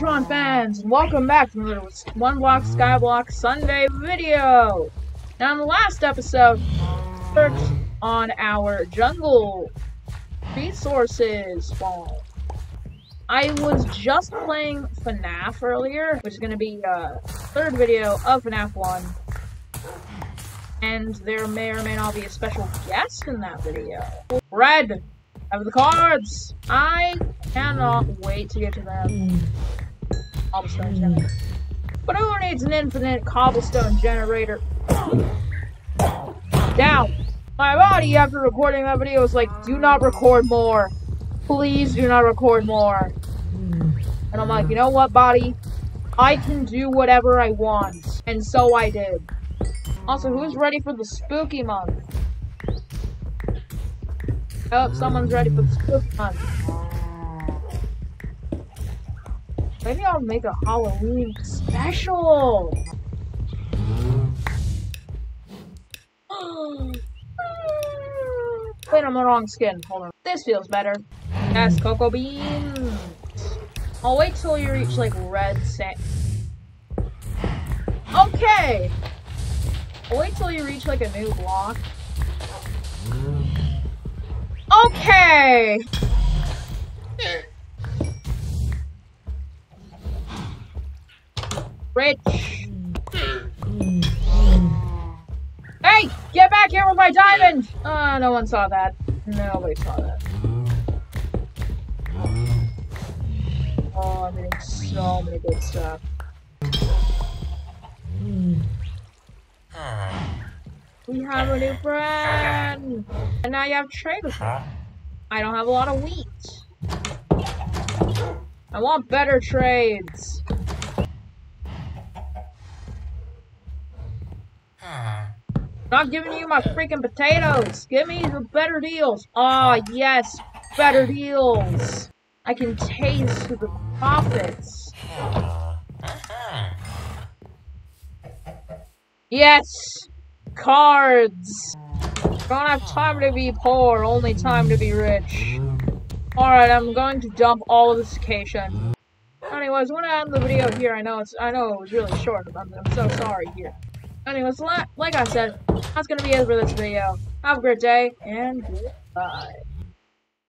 Cybertron fans, and welcome back to another One Block Skyblock Sunday video. Now, in the last episode, on our jungle resources farm. I was just playing FNAF earlier, which is going to be uh, third video of FNAF 1. And there may or may not be a special guest in that video. Red, have the cards! I cannot wait to get to them. Cobblestone generator. But who needs an infinite cobblestone generator? Down! My body after recording that video was like, do not record more. Please do not record more. And I'm like, you know what, body? I can do whatever I want. And so I did. Also, who's ready for the spooky month? Oh, someone's ready for the spooky month. Maybe I'll make a Halloween special. Wait, I'm the wrong skin. Hold on. This feels better. Yes, cocoa beans. I'll wait till you reach like red sand. Okay. I'll wait till you reach like a new block. Okay. Rich. Hey, get back here with my diamond! Uh, no one saw that. Nobody saw that. Oh, I'm getting so many good stuff. We have a new friend! And now you have trade with me. I don't have a lot of wheat. I want better trades. Not giving you my freaking potatoes. Give me the better deals. Ah, oh, yes, better deals. I can taste the profits. Yes, cards. Don't have time to be poor, only time to be rich. Alright, I'm going to dump all of this vacation. Anyways, I to end the video here. I know it's I know it was really short. I'm, I'm so sorry here. Anyways, like I said, that's gonna be it for this video. Have a great day and goodbye.